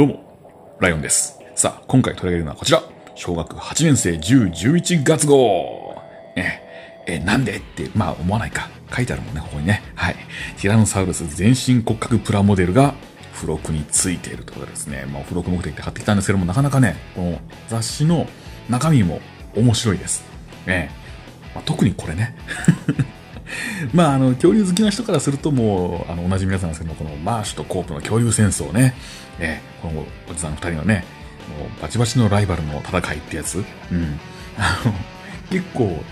どうも、ライオンです。さあ、今回取り上げるのはこちら。小学8年生10、11月号。え、え、なんで？って、まあ思わないか。書いてあるもんね、ここにね。はい。ティラノサウルス全身骨格プラモデルが付録についているということですね。まあ付録目的で買ってきたんですけども、なかなかね、この雑誌の中身も面白いです。ええ。まあ、特にこれね。まあ、あの、恐竜好きな人からするともう、あの、同じ皆さんですけども、このマーシュとコープの恐竜戦争ね、え、このおじさん二人のね、もうバチバチのライバルの戦いってやつ、うん。あの、結構、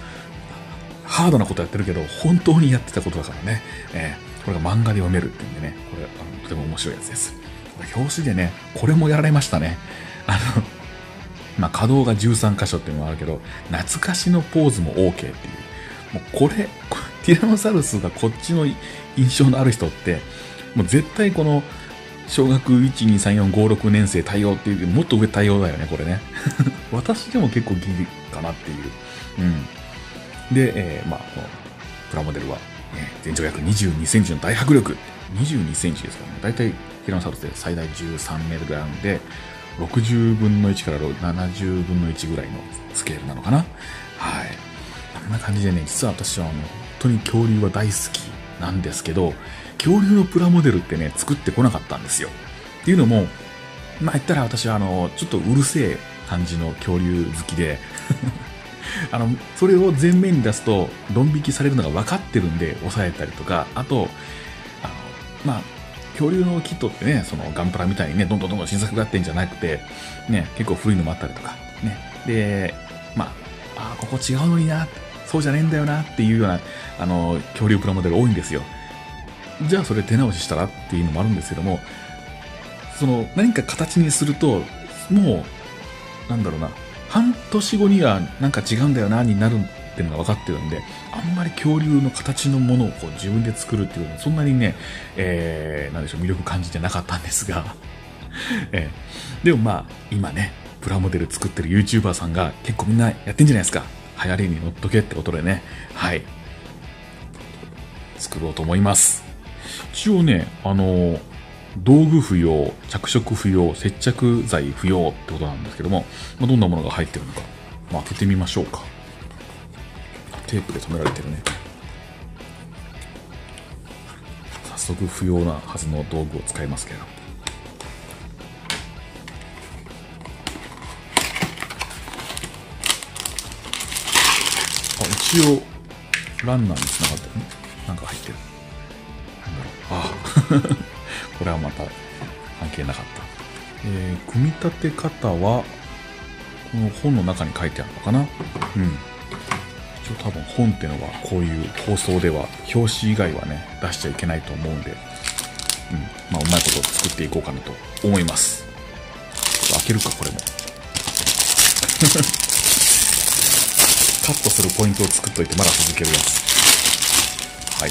ハードなことやってるけど、本当にやってたことだからね、え、これが漫画で読めるっていうんでね、これ、あの、とても面白いやつです。表紙でね、これもやられましたね。あの、まあ、稼働が13箇所っていうのもあるけど、懐かしのポーズも OK っていう。もうこれ、こティラノサウルスがこっちの印象のある人って、もう絶対この、小学1、2、3、4、5、6年生対応っていう、もっと上対応だよね、これね。私でも結構ギリかなっていう。うん。で、えーまあ、このプラモデルは、ね、全長約22センチの大迫力。22センチですからね。だいたいティラノサウルスで最大13メートルぐらいあるんで、60分の1から70分の1ぐらいのスケールなのかな。はい。こんな感じでね、実は私はあの、当に恐竜は大好きなんですけど、恐竜のプラモデルってね、作ってこなかったんですよ。っていうのも、まあ言ったら私はあの、ちょっとうるせえ感じの恐竜好きで、あの、それを前面に出すと、ドン引きされるのが分かってるんで、抑えたりとか、あと、あの、まあ、恐竜のキットってね、そのガンプラみたいにね、どんどんどんどん新作があってんじゃなくて、ね、結構古いのもあったりとか、ね。で、まあ、あここ違うのにな、そうじゃねえんだよなっていうような、あの、恐竜プラモデル多いんですよ。じゃあそれ手直ししたらっていうのもあるんですけども、その何か形にすると、もう、なんだろうな、半年後にはなんか違うんだよな、になるっていうのが分かってるんで、あんまり恐竜の形のものをこう自分で作るっていうのは、そんなにね、えー、なんでしょう、魅力感じてなかったんですが、えー、でもまあ、今ね、プラモデル作ってる YouTuber さんが結構みんなやってんじゃないですか。流行りに乗っとけってことでね、はい。作ろうと思います。一応ね、あの、道具不要、着色不要、接着剤不要ってことなんですけども、まあ、どんなものが入ってるのか、まあ、開けてみましょうか。テープで留められてるね。早速不要なはずの道具を使いますけど。あ、一応、ランナーに繋がってるね。なんか入ってる。なんだろう。ああ。これはまた関係なかった。えー、組み立て方は、この本の中に書いてあるのかな？うん。一応多分本ってのはこういう放送では表紙以外はね、出しちゃいけないと思うんで、うん。まあ、うまいこと作っていこうかなと思います。開けるか、これも。カットするポイントを作っといてまだ続けるやつ。はい。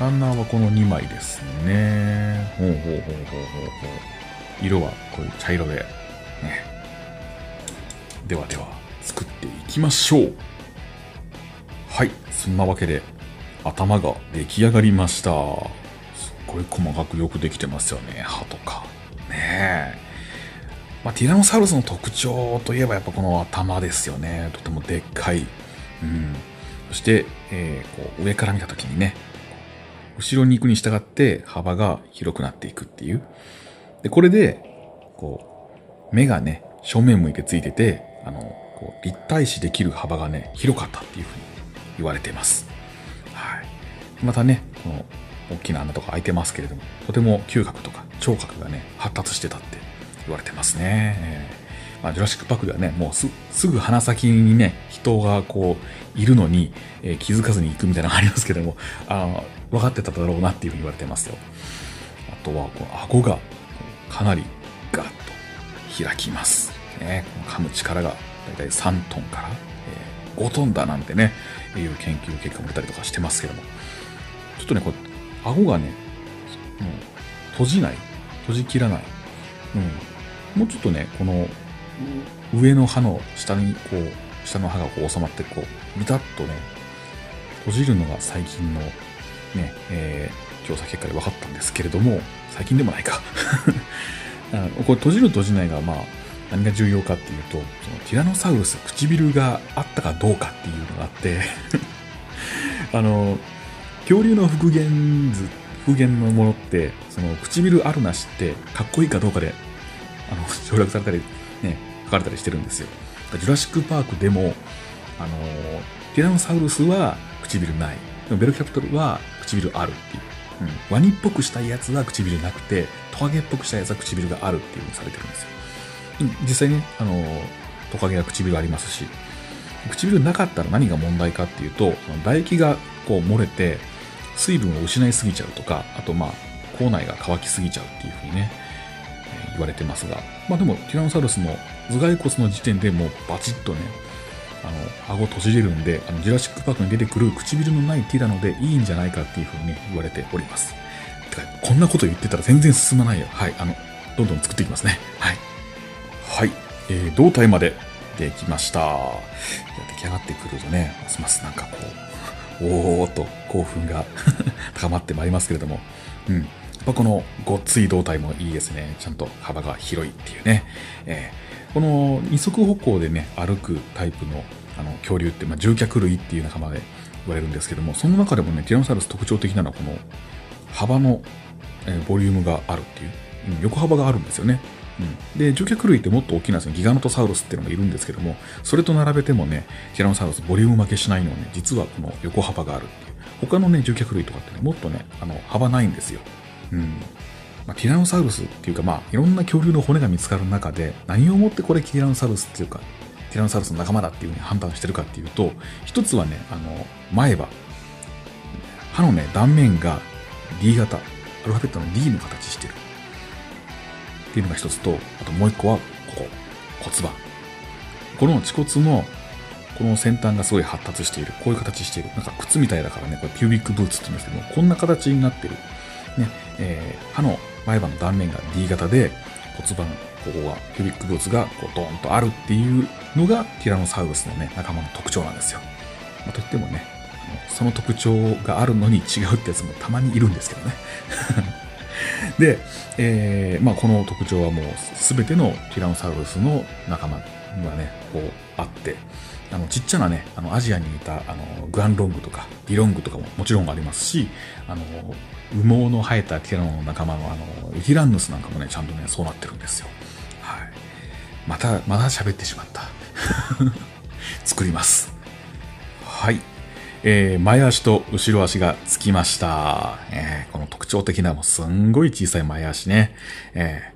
ランナーはこの2枚ですね。ほうほうほうほうほうほう。色はこういう茶色で。ね。ではでは、作っていきましょう。はい。そんなわけで、頭が出来上がりました。すっごい細かくよくできてますよね。歯とか。ねえ。まあ、ティラノサウルスの特徴といえばやっぱこの頭ですよね。とてもでっかい。うん。そして、えー、こう上から見たときにね、後ろに行くに従って幅が広くなっていくっていう。で、これで、こう、目がね、正面向いてついてて、あの、こう立体視できる幅がね、広かったっていうふうに言われています。はい。またね、この大きな穴とか開いてますけれども、とても嗅覚とか聴覚がね、発達してたって言われてますね。えまあ、ジュラシックパークではね、もうすすぐ鼻先にね、人がこう、いるのに、えー気づかずに行くみたいなのがありますけども、あの、分かってただろうなっていうふうに言われてますよ。あとは、この顎がかなりガッと開きます。ね、この噛む力がだいたい3トンから、えー5トンだなんてね、いう研究結果も出たりとかしてますけども、ちょっとね、こう、顎がね、もう閉じない、閉じきらない。うん。もうちょっとね、この、上の歯の下に、こう、下の歯がこう収まって、こう、ビタッとね、閉じるのが最近のね、えー、調査結果で分かったんですけれども、最近でもないか。これ閉じる閉じないが、まあ、何が重要かっていうと、そのティラノサウルス、唇があったかどうかっていうのがあって あの、恐竜の復元図、復元のものって、その唇あるなしってかっこいいかどうかで、あの、省略されたり、ね、書かれたりしてるんですよ。ジュラシックパークでも、あの、ティラノサウルスは唇ない。でもベルキャプトルは唇あるっていう。うん、ワニっぽくしたいやつは唇なくて、トカゲっぽくしたやつは唇があるっていうふうにされてるんですよ。実際ね、あの、トカゲは唇ありますし、唇なかったら何が問題かっていうと、唾液がこう漏れて、水分を失いすぎちゃうとか、あとまあ、口内が乾きすぎちゃうっていうふうにね、言われてますが、まあでも、ティラノサウルスの頭蓋骨の時点でもうバチッとね、あの、顎閉じれるんで、あの、ジュラシックパークに出てくる唇のないティラノでいいんじゃないかっていうふうに、言われております。てか、こんなこと言ってたら全然進まないよ。はい、あの、どんどん作っていきますね。はい。はい。えー、胴体までできました。出来上がってくるとね、ますますなんかこう、おーっと興奮が 高まってまいりますけれども、うん。やっぱこのごっつい胴体もいいですね。ちゃんと幅が広いっていうね。えー、この二足歩行でね、歩くタイプのあの恐竜って、まあ、獣脚類っていう仲間で言われるんですけども、その中でもね、ティラノサウルス特徴的なのはこの幅の、えー、ボリュームがあるっていう、うん、横幅があるんですよね。うん、で、獣脚類ってもっと大きなですね、ギガノトサウルスっていうのもいるんですけども、それと並べてもね、ティラノサウルスボリューム負けしないのはね、実はこの横幅があるっていう。他のね、獣脚類とかってね、もっとね、あの、幅ないんですよ。うん。まあ、ティラノサウルスっていうか、まあ、いろんな恐竜の骨が見つかる中で、何をもってこれティラノサウルスっていうか、ティラノサウルスの仲間だっていうふうに判断してるかっていうと、一つはね、あの、前歯。歯のね、断面が D 型、アルファベットの D の形してる。っていうのが一つと、あともう一個は、ここ、骨盤。この恥骨の、この先端がすごい発達している。こういう形している。なんか靴みたいだからね、これピュービックブーツって言うんですけども、こんな形になってる。ね、えー、歯の前歯の断面が D 型で、骨盤、ここはピュビックブーツがこうドーンとあるっていうのがティラノサウルスのね、仲間の特徴なんですよ。まあ、といってもね、その特徴があるのに違うってやつもたまにいるんですけどね。で、えーまあ、この特徴はもう全てのティラノサウルスの仲間がね、こうあって、あのちっちゃなね、あのアジアにいたあのグアンロングとかディロングとかももちろんありますし、あの羽毛の生えたティラノの仲間のあのイティランヌスなんかもね、ちゃんとね、そうなってるんですよ。はい。また、また喋ってしまった。作ります。はい。えー、前足と後ろ足がつきました。えー、この特徴的なもうすんごい小さい前足ね。え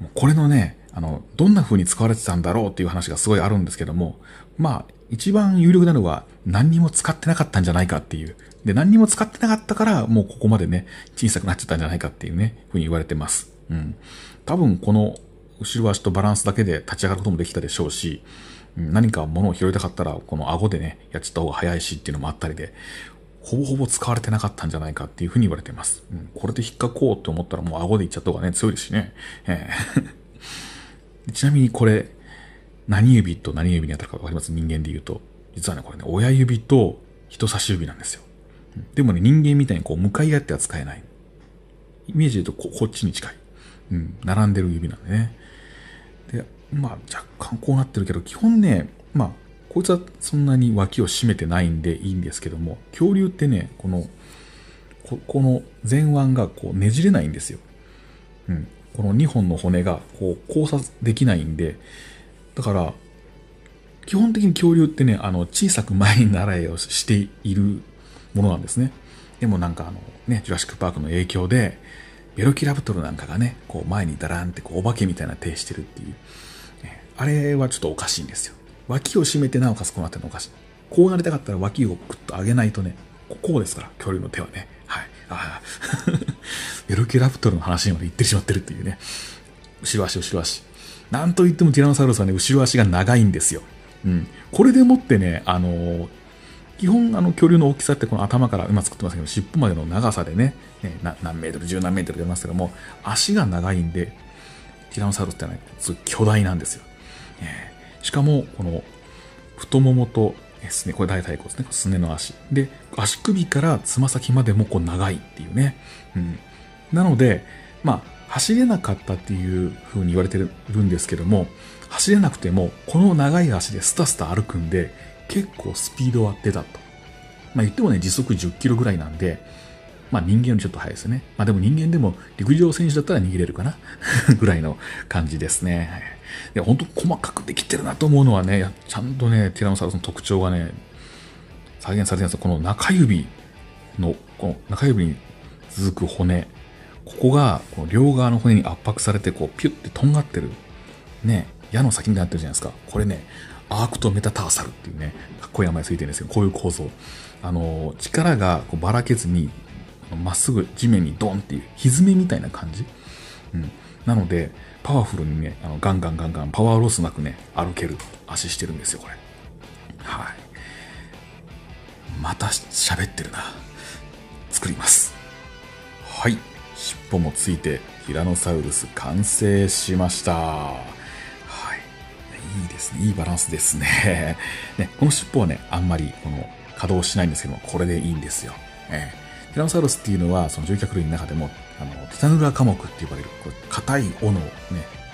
ー、もうこれのね、あの、どんな風に使われてたんだろうっていう話がすごいあるんですけども、まあ、一番有力なのは何にも使ってなかったんじゃないかっていう。で、何にも使ってなかったから、もうここまでね、小さくなっちゃったんじゃないかっていうね、風に言われてます。うん。多分この後ろ足とバランスだけで立ち上がることもできたでしょうし、何か物を拾いたかったら、この顎でね、やっちゃった方が早いしっていうのもあったりで、ほぼほぼ使われてなかったんじゃないかっていうふうに言われてます。うん、これで引っかこうって思ったらもう顎でいっちゃった方がね、強いですしね。えー、ちなみにこれ、何指と何指に当たるかわかります？人間で言うと。実はね、これね、親指と人差し指なんですよ。でもね、人間みたいにこう、向かい合っては使えない。イメージで言うとこ、こっちに近い。うん、並んでる指なんでね。で、まあ、若干こうなってるけど、基本ね、まあ、こいつはそんなに脇を締めてないんでいいんですけども、恐竜ってね、この、ここの前腕がこうねじれないんですよ。うん。この2本の骨がこう交差できないんで、だから、基本的に恐竜ってね、あの、小さく前に習いをしているものなんですね。でもなんかあの、ね、ジュラシックパークの影響で、ベロキラプトルなんかがね、こう前にダランってこうお化けみたいな手してるっていう。あれはちょっとおかしいんですよ。脇を締めてなおかつこうなってるのおかしい。こうなりたかったら脇をグッと上げないとね、こうですから、恐竜の手はね。はい。ああ、ベロキラプトルの話にまで行ってしまってるっていうね。後ろ足、後ろ足。なんといってもティラノサウルスはね、後ろ足が長いんですよ。うん。これでもってね、あのー、基本、あの、恐竜の大きさってこの頭から今作ってますけど、尻尾までの長さでね、ね何メートル、十何メートル出ますけども、足が長いんで、ティラノサウルスってね、巨大なんですよ。えー、しかも、この、太ももと、すね、これ大腿骨ですね。すねの足。で、足首からつま先までもこう長いっていうね。うん。なので、まあ、走れなかったっていう風に言われてるんですけども、走れなくても、この長い足でスタスタ歩くんで、結構スピードは出たと。まあ言ってもね、時速10キロぐらいなんで、まあ人間よりちょっと速いですね。まあでも人間でも陸上選手だったら逃げれるかな？ぐらいの感じですね。いや、本当細かくできてるなと思うのはね、ちゃんとね、ティラノサウルスの特徴がね、再現されてるんですよ。この中指の、この中指に続く骨。ここが、この両側の骨に圧迫されて、こう、ピュッてとんがってる。ね、矢の先になってるじゃないですか。これね、アークトメタターサルっていうね、かっこいい名前ついてるんですけど、こういう構造。あの、力がこうばらけずに、まっすぐ地面にドンっていう、歪めみたいな感じ。うん。なので、パワフルにね、あのガンガンガンガンパワーロスなくね、歩ける足してるんですよ、これ。はい。また喋ってるな。作ります。はい。尻尾もついて、ティラノサウルス完成しました。はい。いいですね。いいバランスですね。ね、この尻尾はね、あんまりこの稼働しないんですけども、これでいいんですよ。えー、ティラノサウルスっていうのは、その獣脚類の中でも、あの、ティタヌラ科目って呼ばれる、これ硬い尾のね、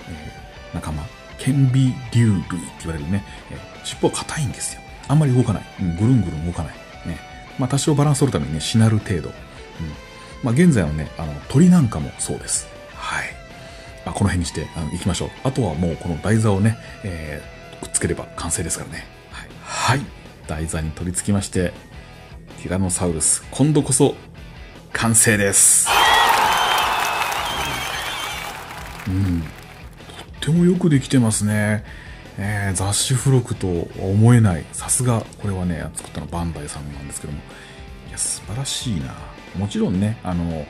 えー、仲間、ケンビ竜類って言われるね、えー、尻尾は硬いんですよ。あんまり動かない。うん、ぐるんぐるん動かない。ね。まあ多少バランス取るためにね、しなる程度。うん。まあ現在のね、あの、鳥なんかもそうです。はい。まあこの辺にして、あの、行きましょう。あとはもうこの台座をね、えー、くっつければ完成ですからね。はい。はい。台座に取り付きまして、ティラノサウルス、今度こそ完成です。うん。とってもよくできてますね。えー、雑誌付録とは思えない。さすが、これはね、作ったのバンダイさんなんですけども。いや、素晴らしいな。もちろんね、あの、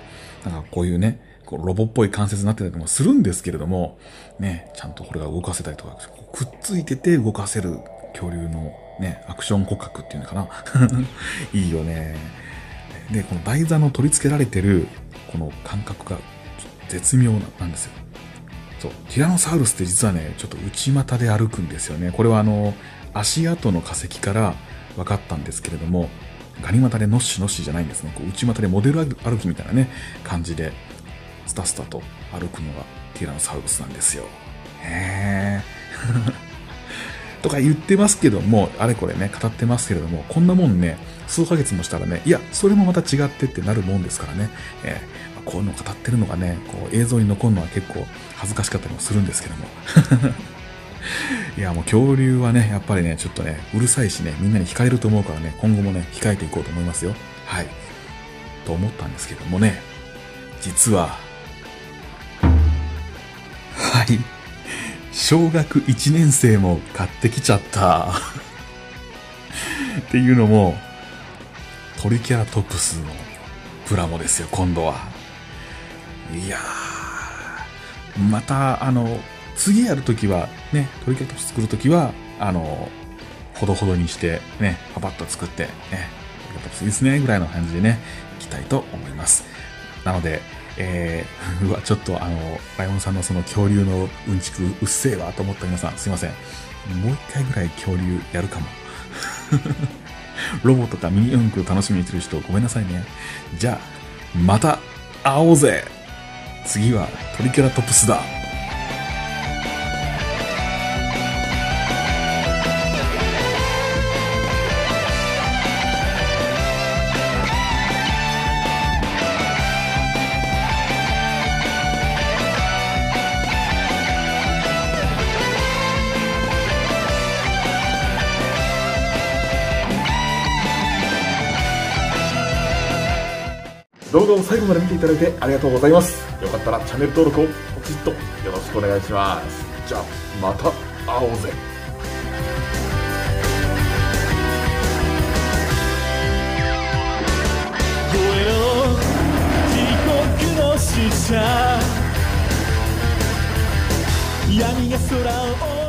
なんかこういうね、こうロボっぽい関節になってたりもするんですけれども、ね、ちゃんとこれが動かせたりとか、くっついてて動かせる恐竜のね、アクション骨格っていうのかな。いいよね。で、この台座の取り付けられてる、この感覚が絶妙なんですよ。そう、ティラノサウルスって実はね、ちょっと内股で歩くんですよね。これはあの、足跡の化石から分かったんですけれども、ガニ股でのっしのっしじゃないんですね。こう内股でモデル歩きみたいなね、感じで、スタスタと歩くのがティラノサウルスなんですよ。へー。とか言ってますけども、あれこれね、語ってますけれども、こんなもんね、数ヶ月もしたらね、いや、それもまた違ってってなるもんですからね、えー、こういうの語ってるのがね、こう映像に残るのは結構恥ずかしかったりもするんですけども。いや、もう恐竜はね、やっぱりね、ちょっとね、うるさいしね、みんなに惹かれると思うからね、今後もね、控えていこうと思いますよ。はい。と思ったんですけどもね、実は、はい。小学1年生も買ってきちゃった っていうのも、トリケラトプスのプラモですよ、今度は。いやー、また、あの、次やるときは、ね、トリケラトプス作るときは、あの、ほどほどにして、ね、パパッと作って、ね、トリケラトプスいいですね、ぐらいの感じでね、いきたいと思います。なので、えー、うわ、ちょっとあの、ライオンさんのその恐竜のうんちくうっせえわと思った皆さん、すいません。もう一回ぐらい恐竜やるかも。ロボとかミニ四駆楽しみにしてる人ごめんなさいね。じゃあ、また会おうぜ次はトリケラトプスだ動画を最後まで見ていただいてありがとうございます。よかったらチャンネル登録をポチッとよろしくお願いします。じゃあ、また会おうぜ。闇が空を